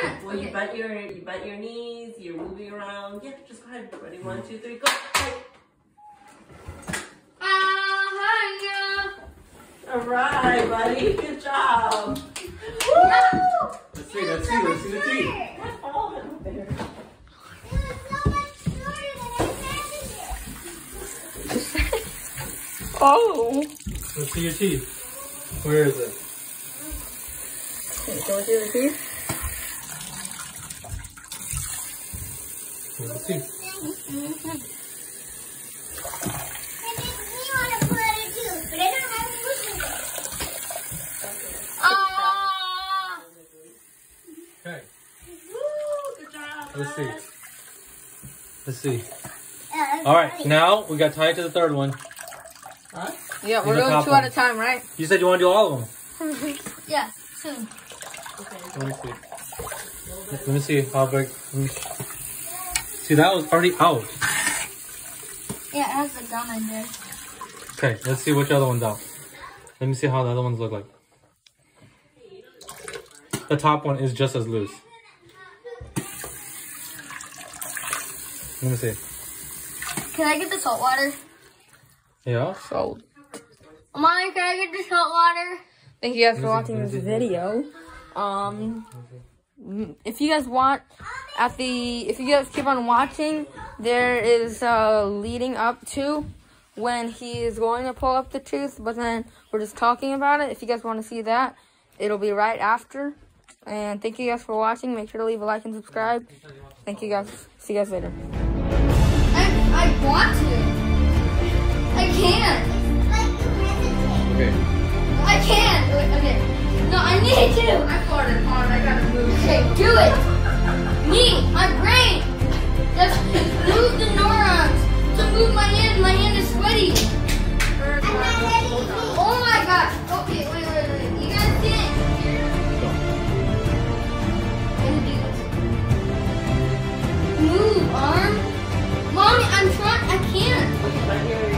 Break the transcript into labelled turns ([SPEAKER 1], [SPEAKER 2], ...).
[SPEAKER 1] can't.
[SPEAKER 2] Well, you
[SPEAKER 1] Okay.
[SPEAKER 2] bent your you bent your knees. You're moving around. Yeah, just go ahead. Ready? One, two, three, go. Hey.
[SPEAKER 1] Ah,
[SPEAKER 2] All right, buddy. Good job.
[SPEAKER 1] no.
[SPEAKER 3] Let's see, let's see, let's see the teeth.
[SPEAKER 2] Oh, there.
[SPEAKER 4] Oh.
[SPEAKER 3] Let's see your teeth. Where is it?
[SPEAKER 4] Can we see the teeth?
[SPEAKER 3] Where's the teeth?
[SPEAKER 1] Ah.
[SPEAKER 3] Okay,
[SPEAKER 2] Good job.
[SPEAKER 3] let's see. Let's see. All right, now we got tied to the third one.
[SPEAKER 2] Huh?
[SPEAKER 4] Yeah, we're doing two
[SPEAKER 3] one.
[SPEAKER 4] at a time, right?
[SPEAKER 3] You said you want to do all of them.
[SPEAKER 1] Yeah, soon.
[SPEAKER 3] Let me see. Let me see how big. Let me- See, that was already out.
[SPEAKER 1] Yeah, it has the gum in there.
[SPEAKER 3] Okay, let's see which other one's out. Let me see how the other ones look like. The top one is just as loose. Let me see.
[SPEAKER 1] Can I get the salt water?
[SPEAKER 3] Yeah.
[SPEAKER 4] Salt.
[SPEAKER 1] Mommy, can I get the salt water?
[SPEAKER 4] thank you guys for watching this video. Um, if you guys want, at the, if you guys keep on watching, there is uh, leading up to when he is going to pull up the tooth, but then we're just talking about it. If you guys want to see that, it'll be right after. And thank you guys for watching. Make sure to leave a like and subscribe. Thank you guys. See you guys later.
[SPEAKER 1] I, I want I need to.
[SPEAKER 4] I farted hard. I gotta move.
[SPEAKER 1] Okay, do it. Me, my brain. Just move the neurons to move my hand. My hand is sweaty. Oh my gosh. Okay, wait, wait, wait. You guys can't. I'm gonna do this. Move, arm. Mommy, I'm trying. I can't.